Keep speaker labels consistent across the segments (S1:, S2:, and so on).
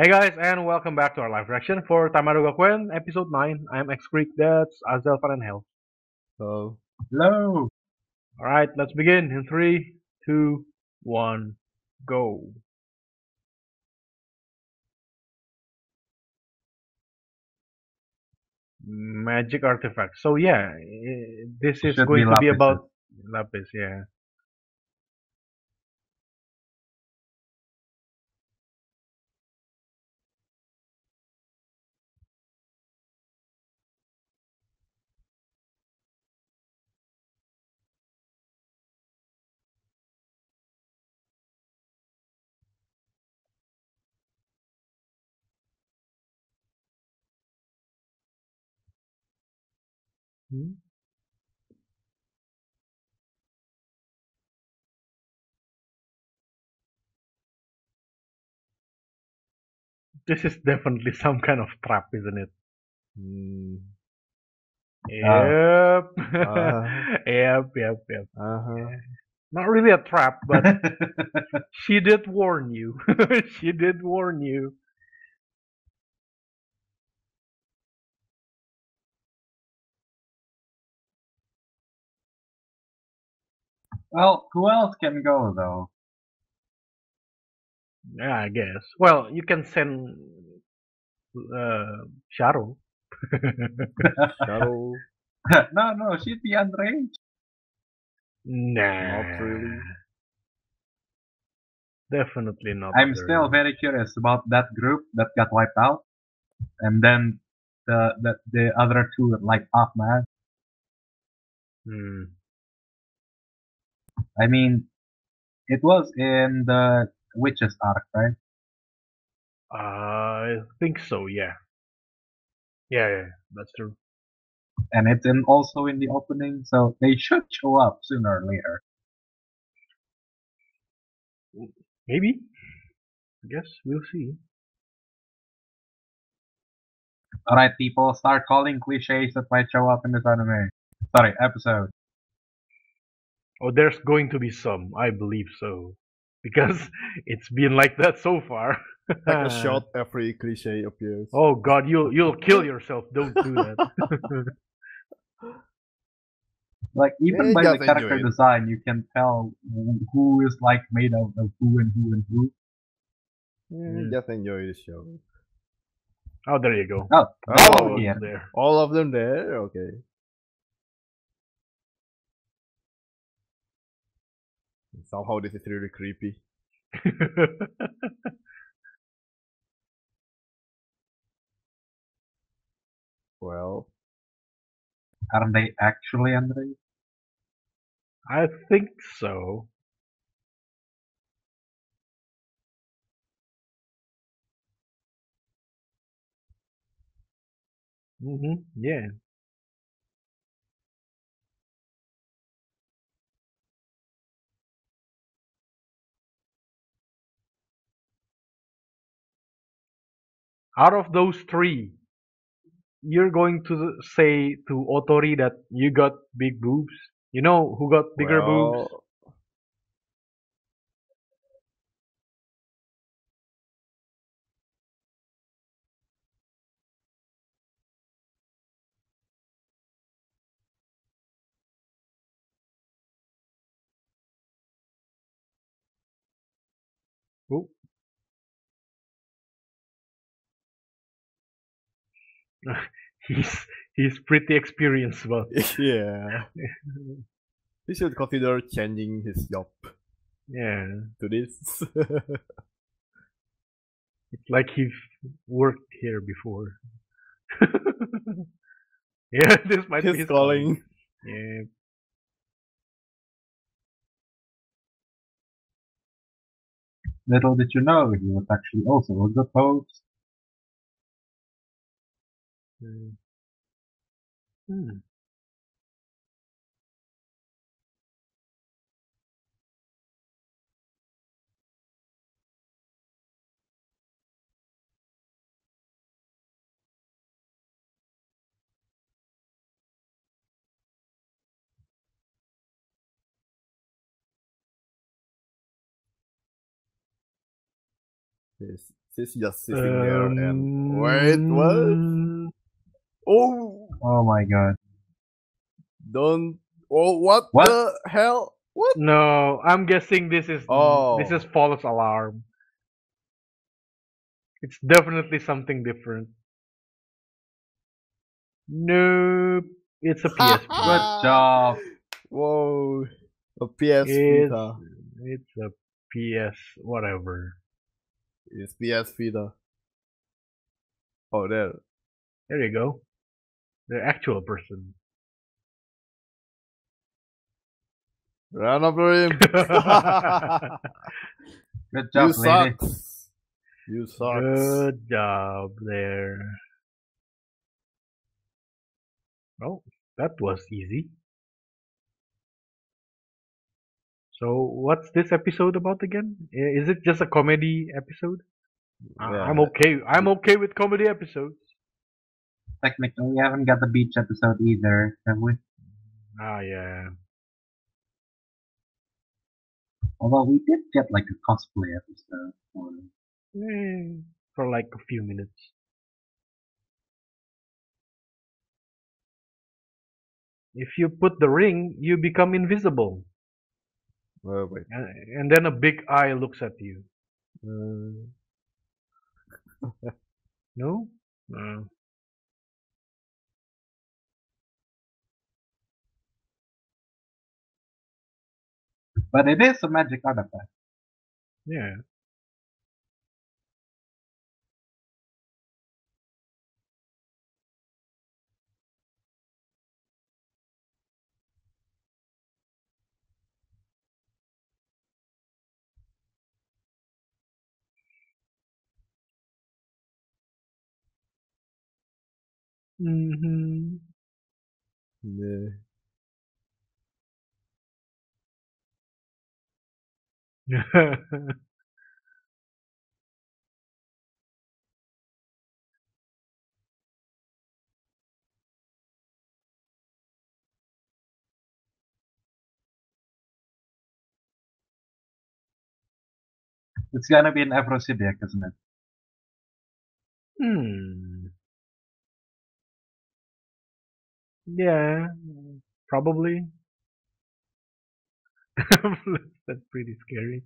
S1: Hey guys, and welcome back to our live reaction for Taimadou Gakuen, episode 9. I'm X Creek, that's Azel and Hell.
S2: So,
S3: Hello.
S1: Alright, let's begin in 3, 2, 1, go. Magic artifact. So yeah, this is
S3: Should
S1: going
S3: be
S1: to be about Lapis, yeah. Hmm? This is definitely some kind of trap, isn't it?
S2: mm,
S1: Yep.
S2: Uh.
S1: yep, yep, yep.
S2: uh-huh.
S1: Not really a trap, but she did warn you. she did warn you.
S3: Well, who else can go though?
S1: Yeah, I guess. Well, you can send uh, Shadow.
S2: Shadow,
S3: no, no, she'd be underage.
S1: nah.
S2: not really.
S1: Definitely not.
S3: I'm
S1: very.
S3: still very curious about that group that got wiped out, and then the the, the other two were like half mad.
S1: Hmm.
S3: I mean, it was in the witches arc, right?
S1: I think so, yeah. Yeah, yeah, that's true.
S3: And it's in also in the opening, so they should show up sooner or later.
S1: Maybe. I guess we'll see.
S3: Alright, people, start calling cliches that might show up in this anime. Sorry, episode.
S1: Oh, there's going to be some. I believe so. Because it's been like that so far.
S2: Like a shot, every cliche appears.
S1: Oh god, you'll you'll kill yourself. Don't do that.
S3: Like even
S2: Yeah,
S3: by the character design, you can tell who is like made of, of who and who and who.
S2: Yeah,
S1: Mm.
S2: Just enjoy the show.
S1: oh, there you go.
S3: Oh,
S2: Oh,
S3: oh
S1: yeah.
S3: yeah.
S1: There.
S2: All of them there? Okay. Somehow this is really creepy. Well,
S3: Are they actually underage?
S1: I think so. hmm Yeah. Out of those three, you're going to say to Otori that you got big boobs. You know who got bigger boobs?
S2: well,
S1: he's he's pretty experienced about
S2: yeah. He should consider changing his job
S1: yeah.
S2: to this.
S1: It's like he's worked here before. yeah, this might be
S2: He's
S1: his
S2: calling.
S1: Yeah.
S3: Little did you know, he was actually also a good host.
S1: Mm. Hmm.
S2: This, this just sitting um, there and um, wait, what? Oh,
S3: Oh my god.
S2: don't. Oh, what,
S3: What?
S2: the hell? What?
S1: No, I'm guessing this is
S2: Oh.
S1: this is false alarm. It's definitely something different. Nope, it's a PSP.
S3: Good job.
S2: Whoa, a PS
S1: It's,
S2: Vita.
S1: it's a PS whatever.
S2: It's PS Vita. Oh, there.
S1: There you go. The actual person.
S2: Run after him.
S3: Good
S2: you
S3: job, lady.
S2: sucks. You sucks.
S1: Good job there. Well, that was easy. So, what's this episode about again? Is it just a comedy episode?
S2: Yeah.
S1: I'm okay. I'm okay with comedy episodes.
S3: Technically, we haven't got the beach episode either, have we?
S1: Ah, yeah.
S3: Although we did get like a cosplay episode. For...
S1: Eh, for like a few minutes. If you put the ring, you become invisible,
S2: Oh, wait.
S1: and, and then a big eye looks at you.
S2: Uh,
S1: No? No.
S3: But it is a magic artifact.
S1: Yeah. Mm-hmm.
S2: yeah.
S3: It's gonna be an Aphrodisiac, isn't it?
S1: hmm. Yeah, probably. That's pretty scary.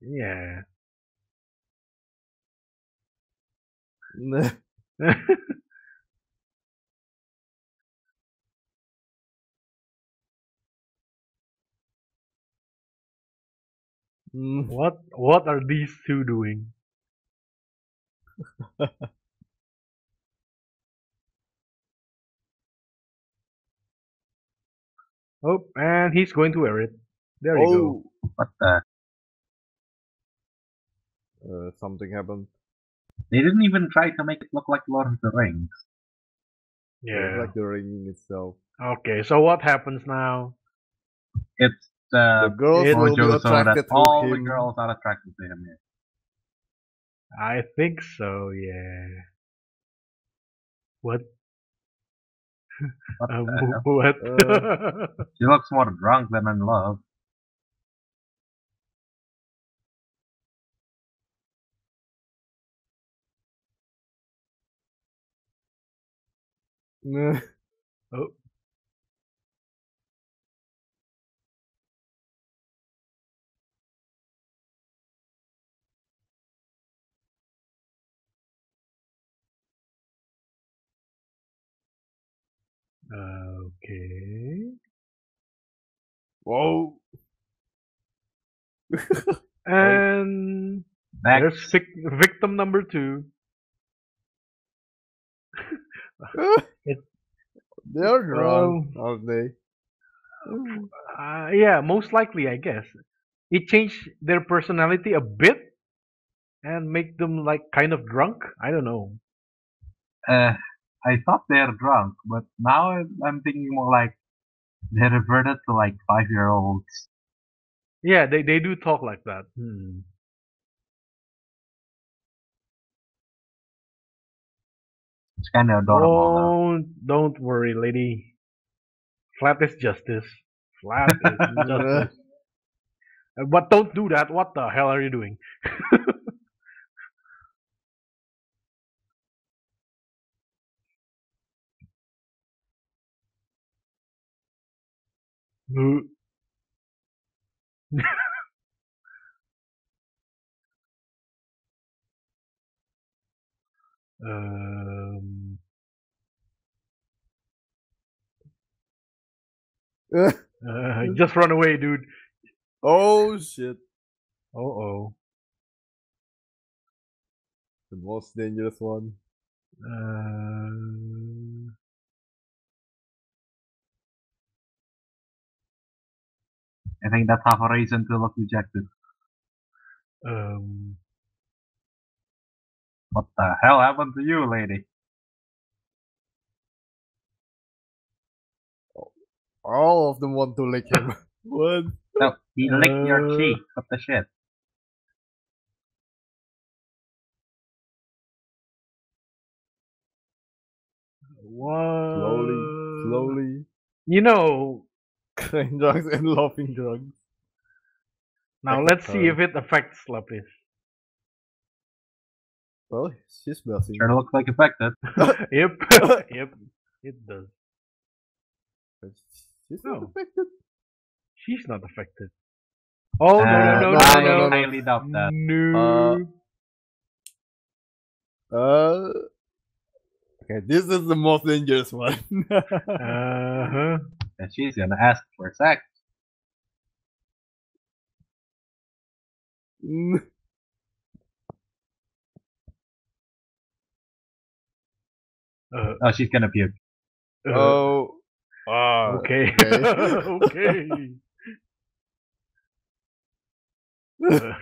S1: Yeah.
S2: Mm,
S1: what what are these two doing? Oh, and he's going to wear it. There you go.
S2: oh,
S3: What the?
S2: uh, something happened.
S3: They didn't even try to make it look like Lord of the Rings.
S1: Yeah.
S2: Like the ring itself.
S1: Okay, so what happens now?
S3: It's
S2: The
S3: uh,
S2: girls
S1: it-
S2: will be
S3: Mojo so that
S2: attracted to
S3: all
S2: him.
S3: the girls are attracted to him. Yeah.
S1: I think so, yeah. What? Uh, what?
S2: Uh,
S3: She looks more drunk than in love.
S1: Oh. Okay.
S2: Whoa.
S1: And
S3: Next,
S1: there's vic- victim number two.
S2: They're drunk, aren't they?
S1: Uh, yeah, most likely, I guess. It changed their personality a bit and make them like kind of drunk. I don't know.
S3: uh, I thought they're drunk, but now I'm- thinking more like they reverted to like five year olds.
S1: Yeah, they, they do talk like that. Hmm.
S3: It's kind of adorable though.
S1: Don't don't worry, lady. Flat is justice. Flat is justice. Uh, But don't do that. What the hell are you doing? Um, uh, just run away, dude.
S2: oh shit.
S1: Uh oh.
S2: The most dangerous one.
S1: Uh,
S3: I think that's half a reason to look rejected.
S1: um,
S3: What the hell happened to you, lady?
S2: All of them want to lick him. what?
S3: No, he licked your
S1: Uh.
S3: cheek. What the shit?
S1: what?
S2: Slowly, slowly.
S1: You know,
S2: Crying drugs and laughing drugs.
S1: now
S2: Like
S1: let's see if it affects Lapis.
S2: Well, she's blushing.
S3: Sure looks like affected.
S1: yep, yep, it does.
S2: She's
S1: No.
S2: not affected.
S1: She's not affected. Oh no
S3: Uh,
S1: no no
S2: no,
S1: no
S3: I
S1: no!
S2: no, no.
S3: highly doubt that.
S1: No.
S2: Uh, okay, this is the most dangerous one.
S1: Uh huh.
S3: And she's gonna ask for sex.
S2: Mm,
S1: Uh,
S3: Oh, she's gonna puke.
S1: uh,
S2: oh. Ah,
S1: okay.
S2: okay.
S1: okay. Uh,